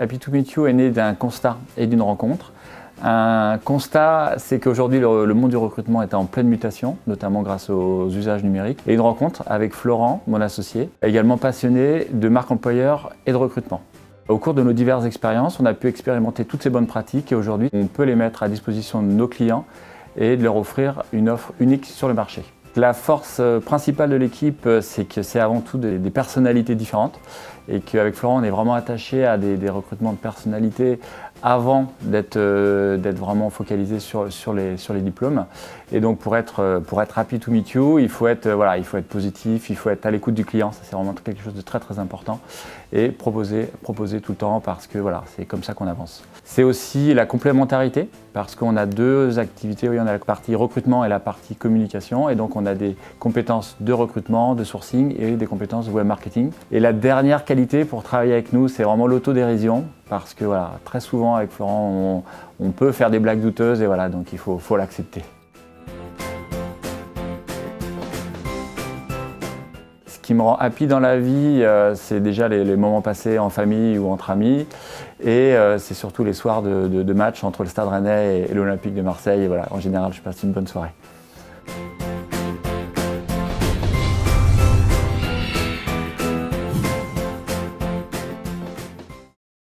Happy to Meet You est né d'un constat et d'une rencontre. Un constat, c'est qu'aujourd'hui le, monde du recrutement est en pleine mutation, notamment grâce aux usages numériques. Et une rencontre avec Florent, mon associé, également passionné de marque employeur et de recrutement. Au cours de nos diverses expériences, on a pu expérimenter toutes ces bonnes pratiques et aujourd'hui, on peut les mettre à disposition de nos clients et de leur offrir une offre unique sur le marché. La force euh, principale de l'équipe, euh, c'est que c'est avant tout des, personnalités différentes et qu'avec Florent, on est vraiment attaché à des, recrutements de personnalités avant euh, d'être vraiment focalisé sur, les, diplômes. Et donc pour être, happy to meet you, il faut être, voilà, il faut être positif, il faut être à l'écoute du client, ça c'est vraiment quelque chose de très très important. Et proposer, proposer tout le temps parce que voilà, c'est comme ça qu'on avance. C'est aussi la complémentarité parce qu'on a deux activités, oui, on a la partie recrutement et la partie communication et donc on a des compétences de recrutement, de sourcing et des compétences web marketing. Et la dernière qualité pour travailler avec nous, c'est vraiment l'autodérision parce que voilà, très souvent avec Florent, on, peut faire des blagues douteuses et voilà, donc il faut, l'accepter. Ce qui me rend happy dans la vie, euh, c'est déjà les, moments passés en famille ou entre amis. Et euh, c'est surtout les soirs de, match entre le Stade Rennais et, l'Olympique de Marseille. Voilà, en général, je passe une bonne soirée.